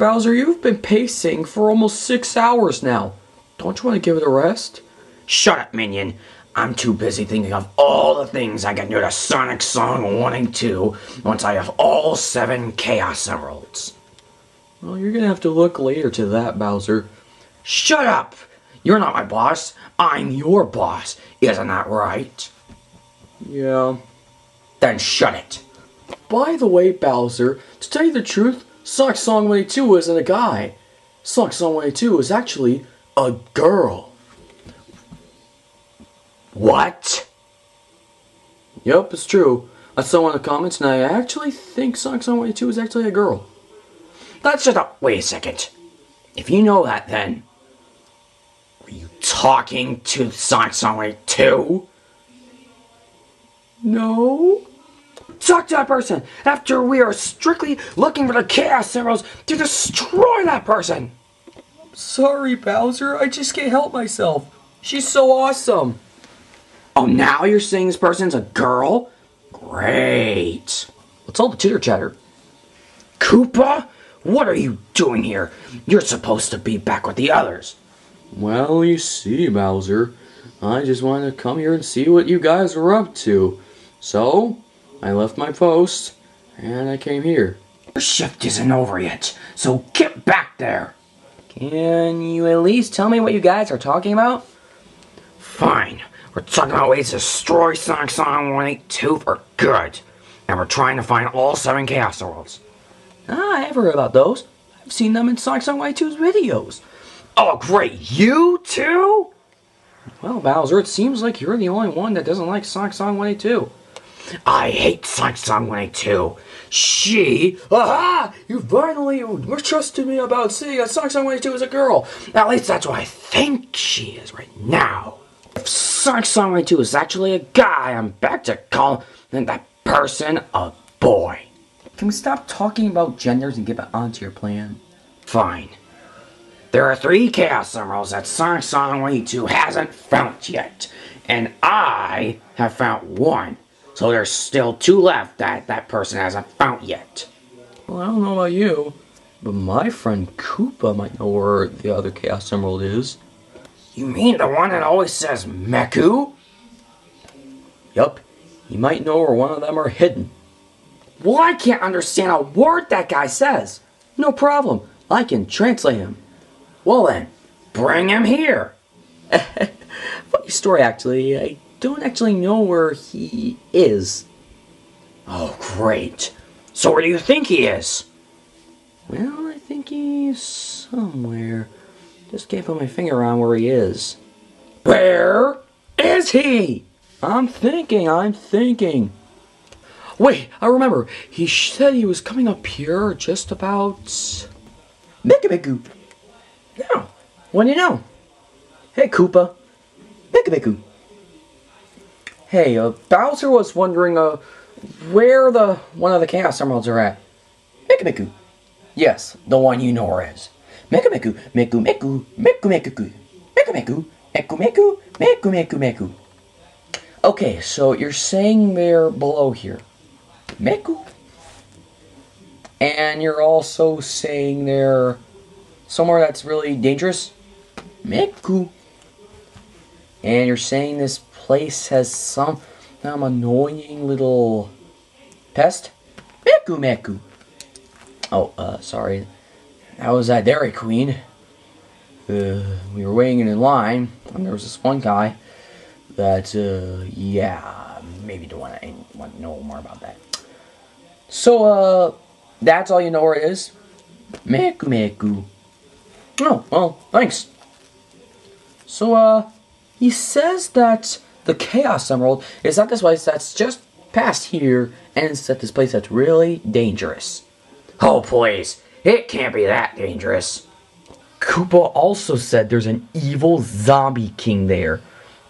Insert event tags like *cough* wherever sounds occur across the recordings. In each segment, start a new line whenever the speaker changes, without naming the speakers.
Bowser, you've been pacing for almost six hours now. Don't you want to give it a rest?
Shut up, minion. I'm too busy thinking of all the things I can do to Sonic Song 1 and 2 once I have all seven Chaos Emeralds.
Well, you're gonna have to look later to that, Bowser.
Shut up! You're not my boss. I'm your boss. Isn't that right?
Yeah.
Then shut it.
By the way, Bowser, to tell you the truth, Sonic Song 182 isn't a guy. Sonic Song 182 is actually a girl.
What?
Yep, it's true. I saw in the comments, and I actually think Sonic Song 182 is actually a girl.
That's just a. Wait a second. If you know that, then. Were you talking to Sonic Song 182?
No.
Talk to that person after we are strictly looking for the Chaos Emeralds to destroy that person!
Sorry, Bowser. I just can't help myself. She's so awesome.
Oh, now you're saying this person's a girl? Great.
What's all the chitter chatter?
Koopa? What are you doing here? You're supposed to be back with the others.
Well, you see, Bowser, I just wanted to come here and see what you guys were up to. So, I left my post, and I came here.
Your shift isn't over yet, so get back there.
Can you at least tell me what you guys are talking about?
Fine. We're talking about ways to destroy Sonic Song 182 for good. And we're trying to find all seven Chaos Emeralds.
Ah, I have heard about those. I've seen them in Sonic Song 182's videos.
Oh, great. You too?
Well, Bowser, it seems like you're the only one that doesn't like Sonic Song 182.
I hate Sonic Song 182. She.
Aha! You finally trusted me about seeing that Sonic Song 182 is a girl.
At least that's what I think she is right now. If Sonic Song 182 is actually a guy, I'm back to call that person a boy.
Can we stop talking about genders and get back onto your plan?
Fine. There are three Chaos Emeralds that Sonic Song 182 hasn't found yet. And I have found one. So there's still two left that that person hasn't found yet.
Well, I don't know about you, but my friend Koopa might know where the other Chaos Emerald is.
You mean the one that always says Meku?
Yup. He might know where one of them are hidden.
Well, I can't understand a word that guy says.
No problem. I can translate him.
Well then, bring him here. *laughs*
Funny story, actually. I don't actually know where he is.
Oh, great. So where do you think he is?
Well, I think he's somewhere. Just can't put my finger on where he is.
Where is he?
I'm thinking, I'm thinking. Wait, I remember. He said he was coming up here just about... Mekamaku.
No.
What do you know? Hey, Koopa. Mekamaku. Hey, uh, Bowser was wondering, uh, where the one of the Chaos Emeralds are at. Mekamaku. Yes, the one you know where is. Mekamaku, Meku Meku, Meku Meku, Meku Meku. Okay, so you're saying they're below here. Meku. And you're also saying they're somewhere that's really dangerous. Meku. And you're saying this place has some, some annoying little pest? Meku Meku. Oh, uh, sorry. That was that Dairy Queen. Uh, we were waiting in line, and there was this one guy that, uh, yeah, maybe don't want to know more about that. So, uh, that's all you know where it is? Meku Meku. Oh, well, thanks. So, uh, he says that the Chaos Emerald is at this place that's just past here, and it's at this place that's really dangerous.
Oh, please. It can't be that dangerous.
Koopa also said there's an evil zombie king there,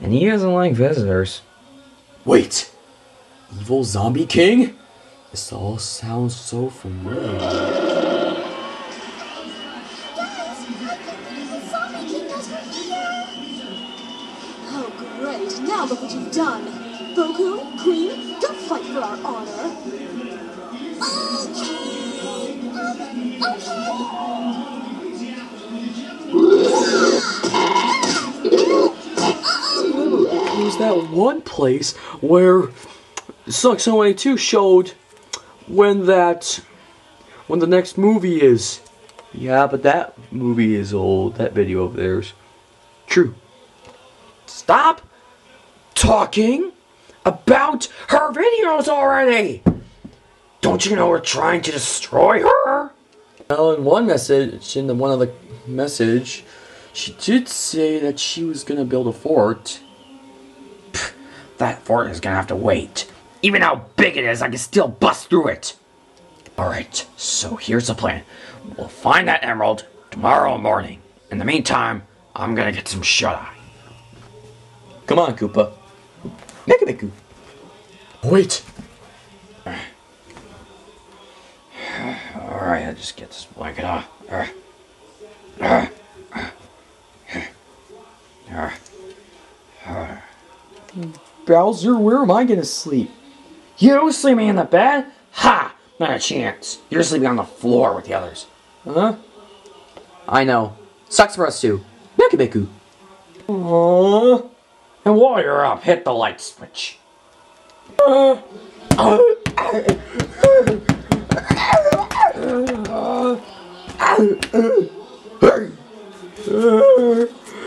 and he doesn't like visitors. Wait! Evil zombie king? This all sounds so familiar.
And now look what you've done. Boku, Queen, go fight for our honor. Okay. Okay.
There's that one place where Sucks Away 2 showed when that when the next movie is. Yeah, but that movie is old. That video of theirs. True. Stop! Talking about her videos already.
Don't you know we're trying to destroy her?
Well, in one message, in the one other message, she did say that she was gonna build a fort.
That fort is gonna have to wait. Even how big it is, I can still bust through it. Alright, so here's the plan. We'll find that emerald tomorrow morning. In the meantime, I'm gonna get some shut eye.
Come on, Koopa. Koopa. Wait.
Alright, I'll just get this blanket off. Uh, uh, uh.
Bowser, where am I gonna sleep?
You sleeping in the bed? Ha! Not a chance. You're sleeping on the floor with the others.
Huh? I know. Sucks for us too. Meku
Aww. And while you're up, hit the light switch.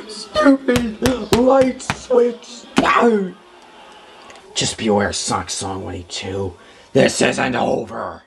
Stupid light switch.
Just be aware, Sonic Song 22. This isn't over.